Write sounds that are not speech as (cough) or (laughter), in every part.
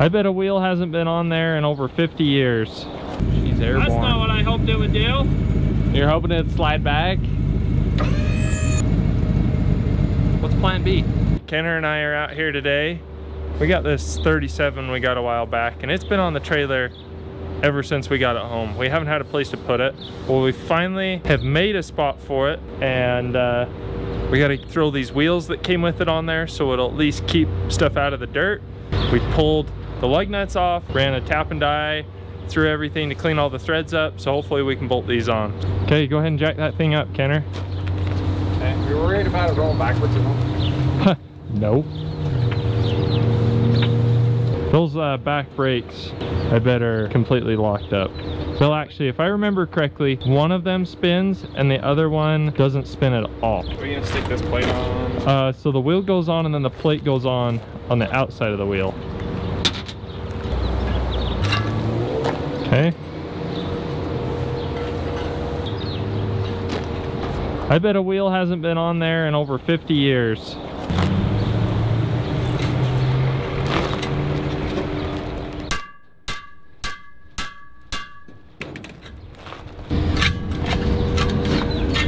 I bet a wheel hasn't been on there in over 50 years. She's airborne. That's not what I hoped it would do. You're hoping it'd slide back? What's plan B? Kenner and I are out here today. We got this 37 we got a while back and it's been on the trailer ever since we got it home. We haven't had a place to put it. Well, we finally have made a spot for it and uh, we got to throw these wheels that came with it on there so it'll at least keep stuff out of the dirt. We pulled the lug nuts off, ran a tap and die, threw everything to clean all the threads up, so hopefully we can bolt these on. Okay, go ahead and jack that thing up, Kenner. Okay, we were worried about it rolling backwards, you know? no. Those uh, back brakes, I bet are completely locked up. Well, actually, if I remember correctly, one of them spins and the other one doesn't spin at all. Are we gonna stick this plate on? Uh, so the wheel goes on and then the plate goes on on the outside of the wheel. Okay. I bet a wheel hasn't been on there in over 50 years.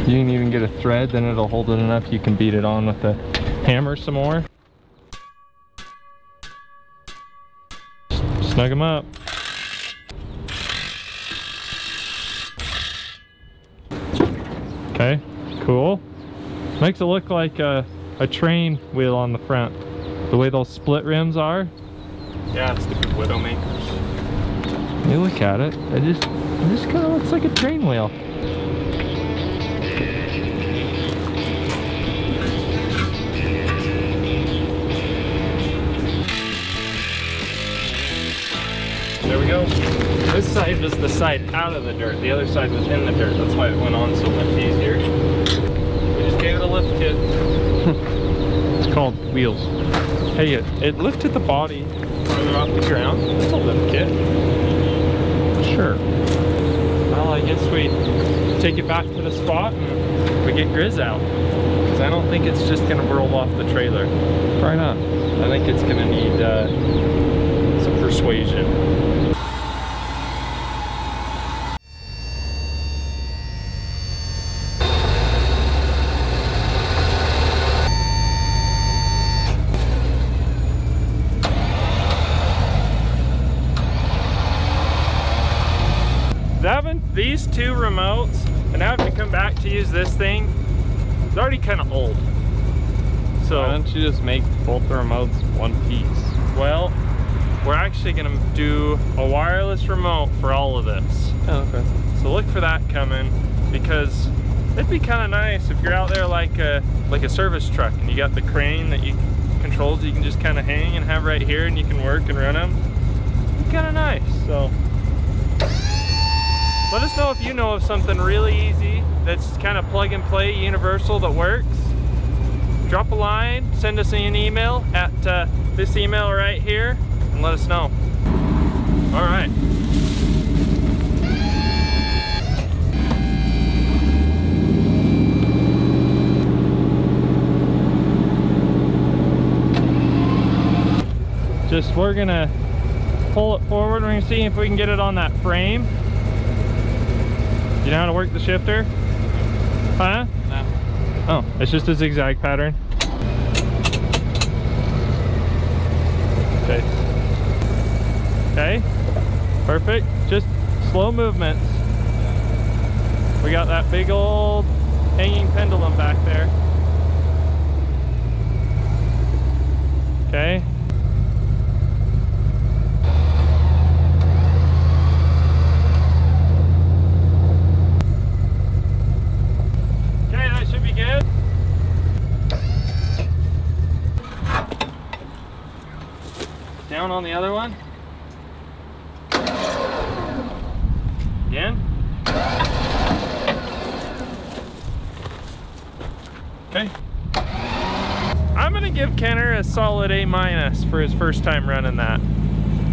You can even get a thread, then it'll hold it enough you can beat it on with the hammer some more. Snug them up. Okay, cool. Makes it look like a, a train wheel on the front. The way those split rims are. Yeah, it's the stupid Widowmakers. You look at it, it just, it just kind of looks like a train wheel. There we go. This side was the side out of the dirt. The other side was in the dirt. That's why it went on so much easier. We just gave it a lift kit. (laughs) It's called wheels. Hey, it, it lifted the body further off the ground. That's a lift kit. Sure. Well, I guess we take it back to the spot and we get Griz out. Because I don't think it's just going to roll off the trailer. Probably not? I think it's going to need uh, some persuasion. having these two remotes and having to come back to use this thing It's already kind of old. So Why don't you just make both the remotes one piece? Well, we're actually gonna do a wireless remote for all of this. Oh, okay. So look for that coming because it'd be kind of nice if you're out there like a like a service truck and you got the crane that you controls you can just kind of hang and have right here and you can work and run them. Kind of nice. So let us know if you know of something really easy that's kind of plug and play universal that works. Drop a line, send us an email at uh, this email right here and let us know. All right. Just we're gonna pull it forward. We're gonna see if we can get it on that frame. You know how to work the shifter? Huh? No. Oh, it's just a zigzag pattern. Okay. Okay. Perfect. Just slow movements. We got that big old hanging pendulum back there. Okay. Okay, that should be good. Down on the other one. Again. Okay. I'm gonna give Kenner a solid A minus for his first time running that.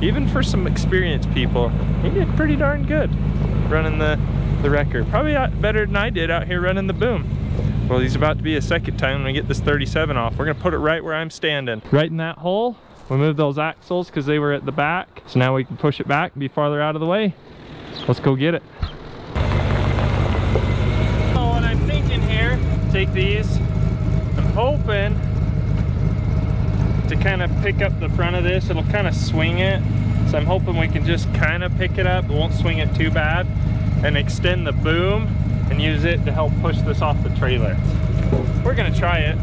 Even for some experienced people, he did pretty darn good running the, the wrecker. Probably better than I did out here running the boom. Well, he's about to be a second time when we get this 37 off. We're gonna put it right where I'm standing. Right in that hole? We moved those axles because they were at the back. So now we can push it back, and be farther out of the way. Let's go get it. So what I'm thinking here, take these. I'm hoping to kind of pick up the front of this. It'll kind of swing it. So I'm hoping we can just kind of pick it up. It won't swing it too bad. And extend the boom and use it to help push this off the trailer. We're gonna try it.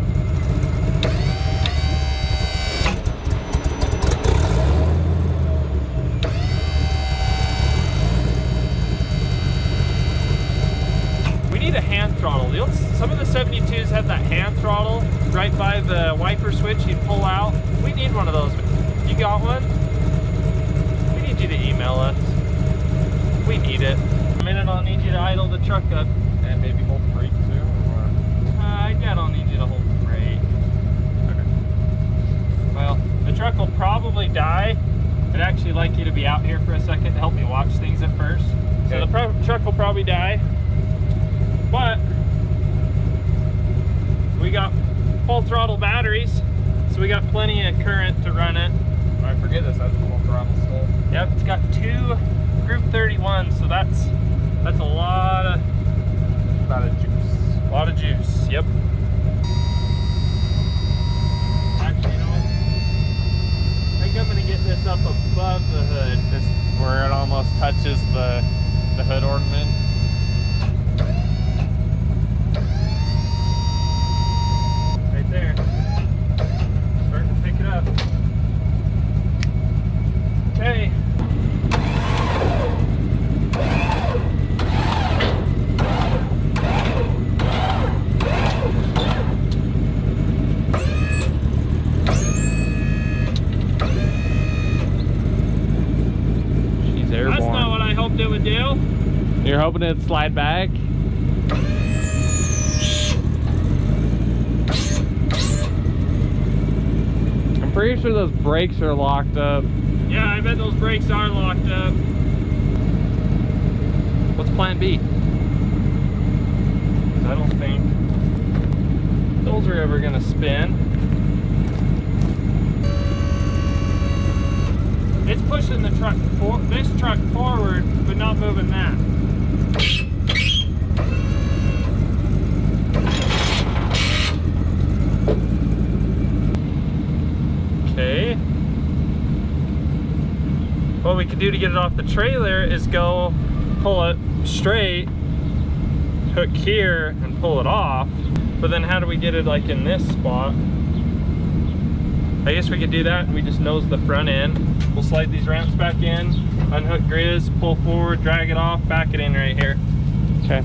Hoping it'd slide back? I'm pretty sure those brakes are locked up. Yeah, I bet those brakes are locked up. What's plan B? 'Cause I don't think those are ever gonna spin. It's pushing the truck for this truck forward, but not moving that. Okay. Do to get it off the trailer is go pull it straight, hook here and pull it off. But then how do we get it like in this spot? I guess we could do that. We just nose the front end. We'll slide these ramps back in, unhook Griz, pull forward, drag it off, back it in right here. Okay.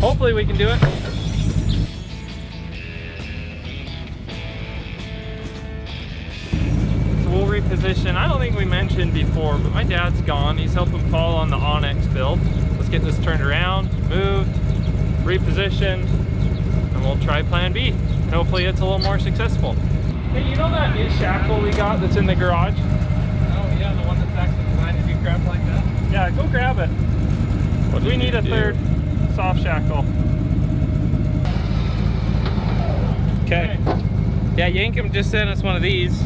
Hopefully we can do it. We'll. I don't think we mentioned before, but my dad's gone. He's helping Paul on the OnX build. Let's get this turned around, moved, repositioned, and we'll try plan B. And hopefully it's a little more successful. Hey, you know that new shackle we got that's in the garage? Oh yeah, the one that's actually designed to be grabbed like that. Yeah, go grab it. What we need a third soft shackle. Okay. Yeah, Yankum just sent us one of these.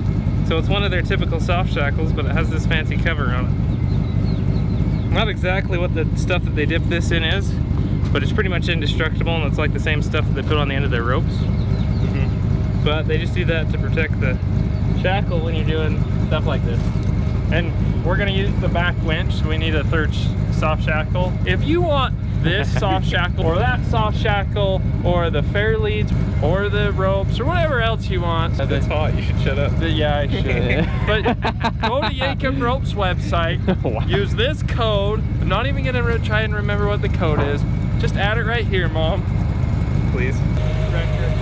So it's one of their typical soft shackles, but it has this fancy cover on it. Not exactly what the stuff that they dip this in is, but it's pretty much indestructible and it's like the same stuff that they put on the end of their ropes. Mm-hmm. But they just do that to protect the shackle when you're doing stuff like this. And we're gonna use the back winch. so We need a third soft shackle. If you want this (laughs) soft shackle or that soft shackle or the fair leads or the ropes or whatever else you want. That's hot, you should shut up. the- yeah, I should. (laughs) but go to Yankum Ropes website. (laughs) Wow. Use this code. I'm not even gonna try and remember what the code is. Just add it right here, mom. Please.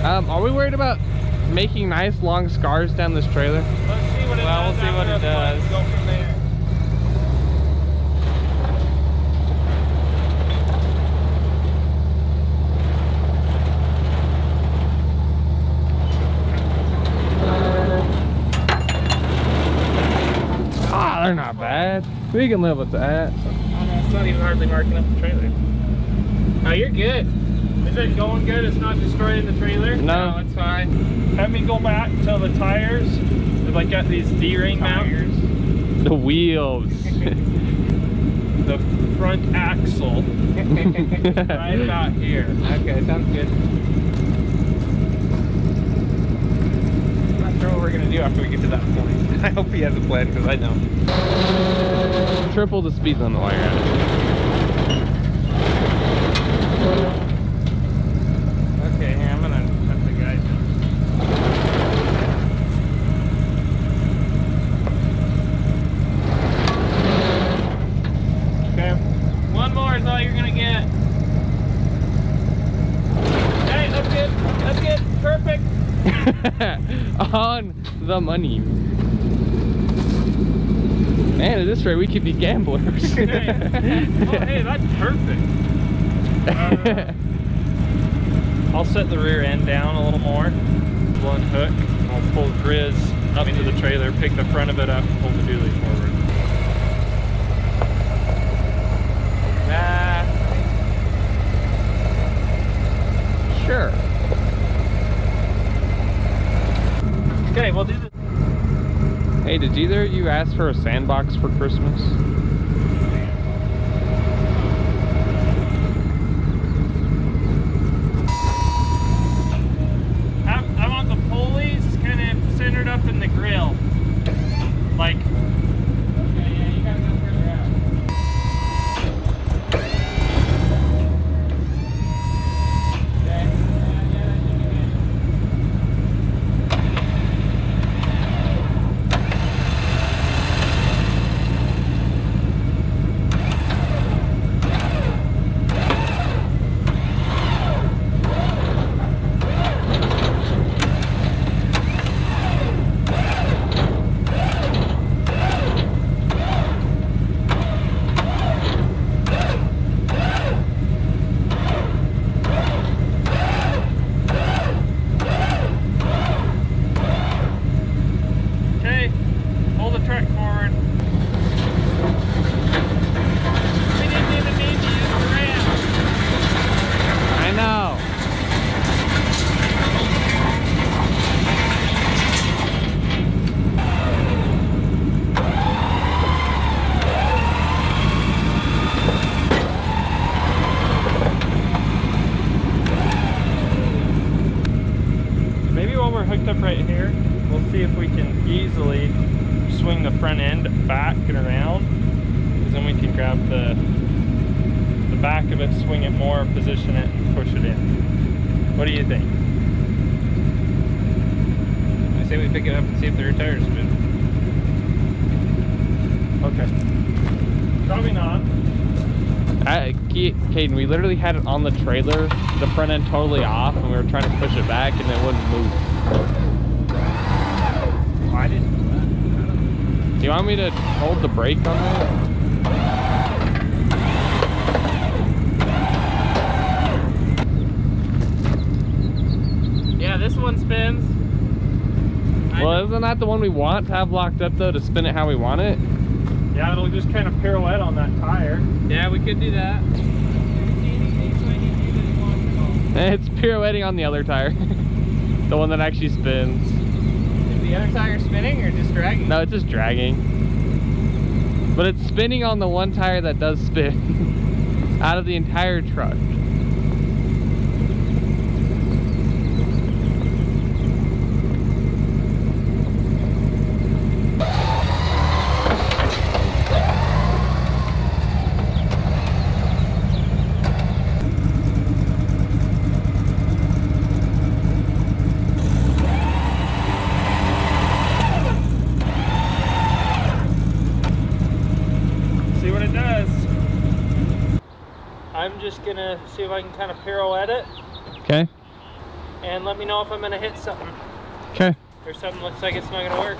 Um, are we worried about making nice long scars down this trailer? Let's see what it Well, does. we'll see what it does. Go from there. Ah, they're not bad. We can live with that. It's not even hardly marking up the trailer. Oh, you're good. Is it going good? It's not destroying the trailer? No. it's fine. Have me go back to the tires, the like got these D-ring Tires. mounts. The wheels. (laughs) The front axle (laughs) right about here. Okay, sounds good. I'm not sure what we're gonna do after we get to that point. (laughs) I hope he has a plan because I don't. Triple the speed limit while you're at it. Okay, here, I'm gonna cut the guide. Okay, one more is all you're gonna get. Hey, that's good. That's good. Perfect. (laughs) On the money. Man, at this rate, we could be gamblers. (laughs) Oh, hey, that's perfect. Uh, (laughs) I'll set the rear end down a little more. One hook. I'll pull Griz up to the trailer, pick the front of it up, and pull the dually forward. Nah. sure. Okay, we'll do this. Hey, did either of you ask for a sandbox for Christmas? I, I want the pulleys kind of centered up in the grill. Like, Okay, yeah, you gotta go further out. Okay. Yeah, yeah, that should be good. okay, pull the truck forward. We didn't even need to use the ramp. I know. Maybe while we're hooked up right here, we'll see if we can easily swing the front end back and around. Because then we can grab the the back of it, swing it more, position it, and push it in. What do you think? I say we pick it up and see if the rear tires spin. Okay. Probably not. I, Caden, we literally had it on the trailer, the front end totally off, and we were trying to push it back, and it wouldn't move. Why didn't Do you want me to hold the brake on that? This one spins. Well, isn't that the one we want to have locked up though, to spin it how we want it? Yeah, it'll just kind of pirouette on that tire. Yeah, we could do that. (laughs) It's pirouetting on the other tire. (laughs) the one that actually spins. Is the other tire spinning or just dragging? No, it's just dragging. But it's spinning on the one tire that does spin (laughs) out of the entire truck. See what it does. I'm just gonna see if I can kind of pirouette it Okay. and let me know if I'm gonna hit something Okay. or something looks like it's not gonna work.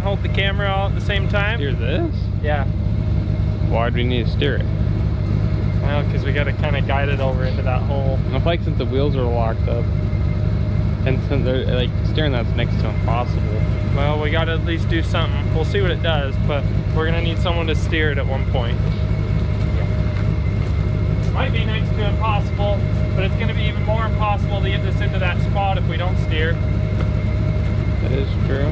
Hold the camera all at the same time? Steer this? Yeah. Why do we need to steer it? Well, because we got to kind of guide it over into that hole. I feel like since the wheels are locked up, and since they're like steering that's next to impossible. Well, we got to at least do something. We'll see what it does, but we're going to need someone to steer it at one point. Might be next to impossible, but it's going to be even more impossible to get this into that spot if we don't steer. That is true.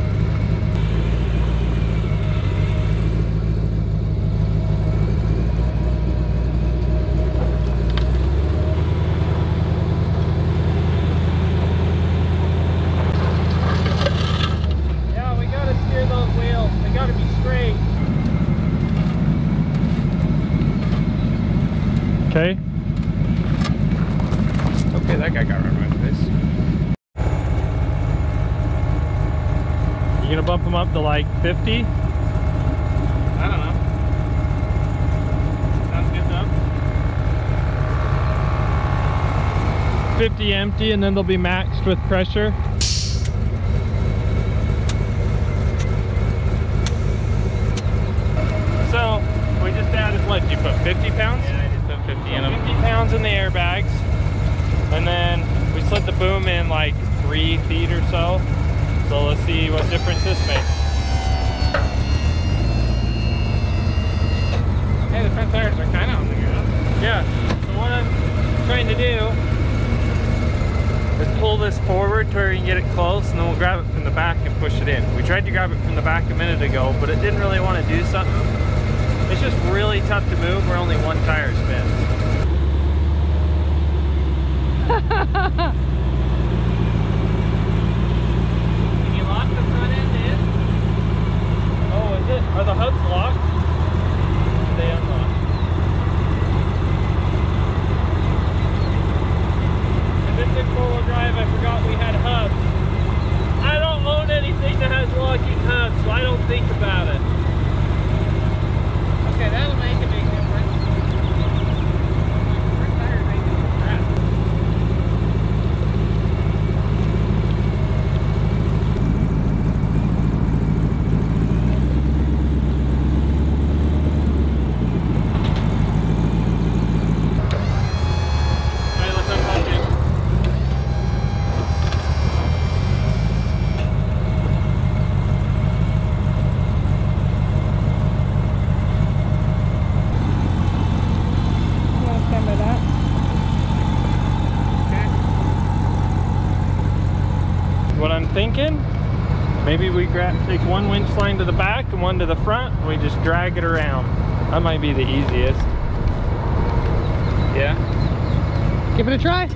Yeah, we got to steer those wheels. They got to be straight. Okay. Okay, that guy got right my face. You gonna bump them up to like 50? I don't know. Sounds good though. 50 empty and then they'll be maxed with pressure. So we just added what? You put 50 pounds? Yeah, I just put 50 in them. 50 pounds in the airbags, and then we slid the boom in like three feet or so. So let's see what difference this makes. Hey, the front tires are kind of on the ground. Yeah. So what I'm trying to do is pull this forward to where you can get it close, and then we'll grab it from the back and push it in. We tried to grab it from the back a minute ago, but it didn't really want to do something. It's just really tough to move where only one tire spins. (laughs) Can you lock the front end in? Oh, is it? Are the hubs locked? They unlock. If it's in four-wheel drive, I forgot we had hubs. I don't own anything that has locking hubs, so I don't think about it. Okay, that'll make a big difference. Front tires ain't doing crap. Alright, let's unlock it. Yeah, stand by that. What Thinking, maybe we grab, take one winch line to the back and one to the front, and we just drag it around. That might be the easiest. Yeah. Give it a try.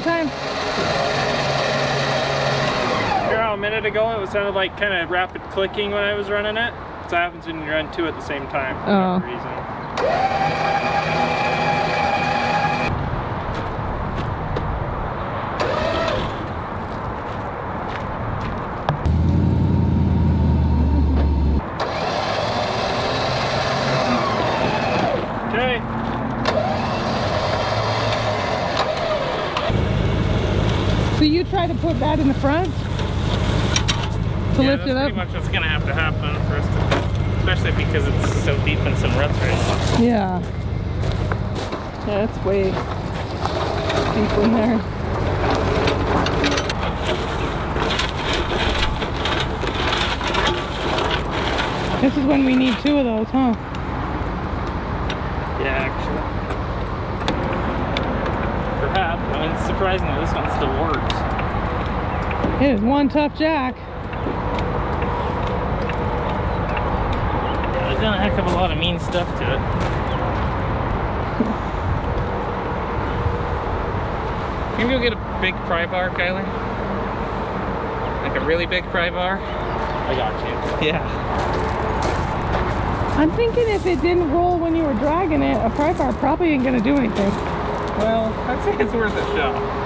Same time? A minute ago it was sounded like kind of rapid clicking when I was running it. So it happens when you run two at the same time for Oh. reason. Okay. So you to in the front to yeah, lift it up? pretty much what's gonna have to happen for us to, especially because it's so deep in some ruts right now. Yeah. Yeah, it's way deep in there. This is when we need two of those, huh? Yeah, actually. Perhaps. I mean, it's surprising that this one still works. It is one tough jack. I've done a heck of a lot of mean stuff to it. Can you go get a big pry bar, Kyler? Like a really big pry bar? I got you. Yeah. I'm thinking if it didn't roll when you were dragging it, a pry bar probably ain't gonna do anything. Well, I'd say it's worth a shot.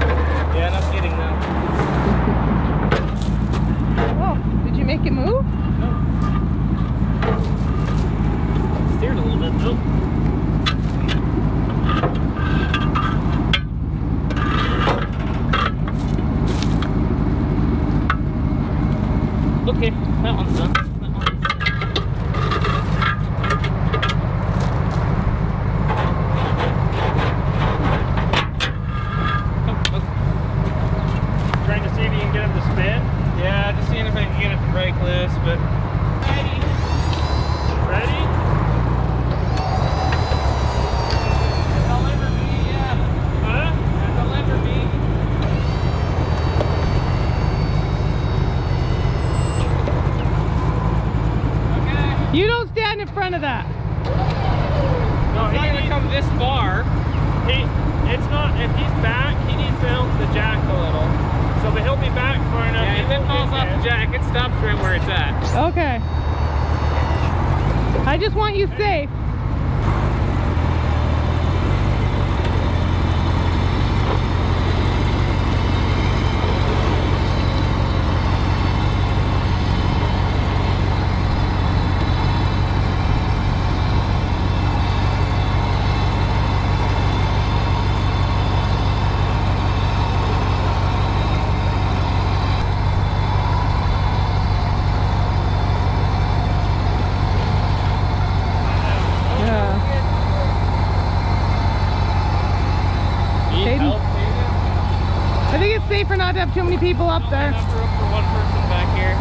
too many people up there. Enough room for one person back here.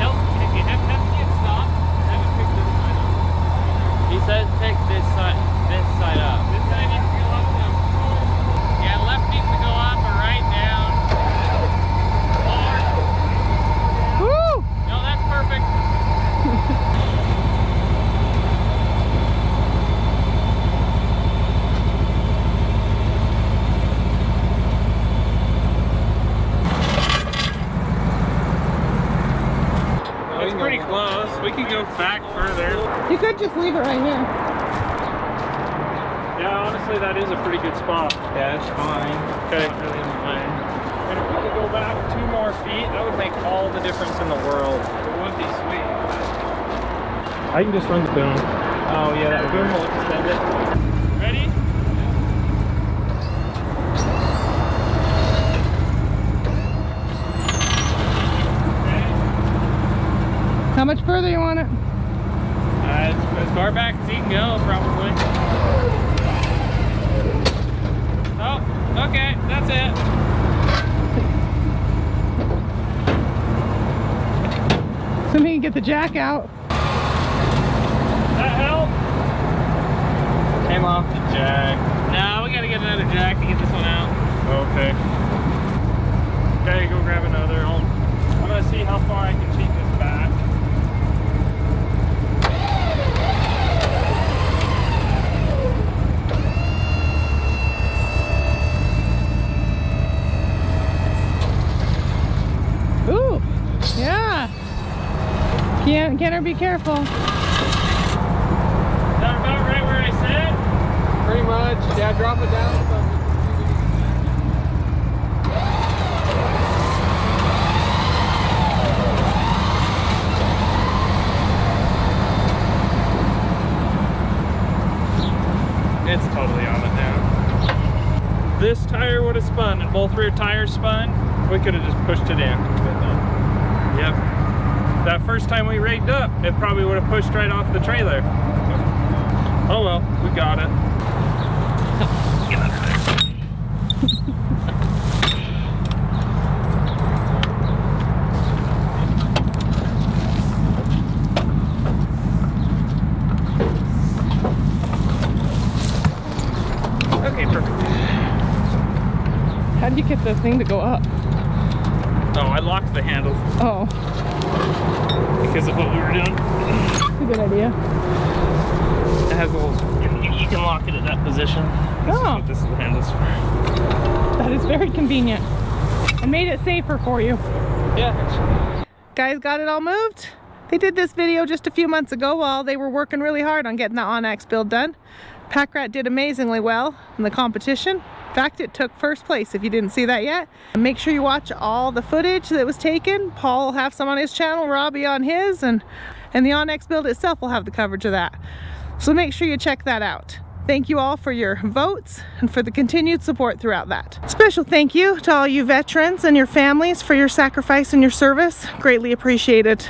Help, if you have, have to get stopped, have it pick this side up. He says pick this side, this side up. This side needs to go up now. Yeah, left needs to go up or right down. Forward. Woo! No, that's perfect. It's pretty close. We could go back further. You could just leave it right here. Yeah, honestly, that is a pretty good spot. Yeah, that's fine. Okay. Really don't mind. And if we could go back two more feet, that would make all the difference in the world. It would be sweet. I can just run the boom. Oh yeah, that boom will extend it. Ready? How much further you it? Uh, as, as far back as you can go, probably. Oh, okay, that's it. So we can get the jack out. That help? Came off the jack. No, we gotta get another jack to get this one out. Okay. Okay, go grab another. I'll, I'm gonna see how far I can cheat this back. Ooh, yeah. Can't, can't be careful. Is that about right where I said? Pretty much. Yeah, drop it down. It's totally on it now. This tire would have spun and both rear tires spun, we could have just pushed it in. Yep that first time we rigged up, it probably would have pushed right off the trailer. Oh well, we got it. Okay, perfect. How do you get the thing to go up? Oh, I locked the handle. Oh because of what we were doing. that's a good idea. It has a little, you, you can lock it at that position. This is Oh. what this handle's for. That is very convenient. I made it safer for you. Yeah. Guys got it all moved. They did this video just a few months ago while they were working really hard on getting the OnX build done. Packrat did amazingly well in the competition. Fact, it took first place if you didn't see that yet. Make sure you watch all the footage that was taken. Paul will have some on his channel, Robby on his, and, and the OnX build itself will have the coverage of that. So make sure you check that out. Thank you all for your votes and for the continued support throughout that. Special thank you to all you veterans and your families for your sacrifice and your service. Greatly appreciated.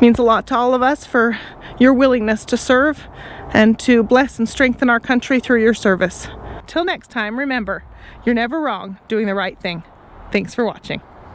Means a lot to all of us for your willingness to serve and to bless and strengthen our country through your service. Till next time, remember, you're never wrong doing the right thing. Thanks for watching.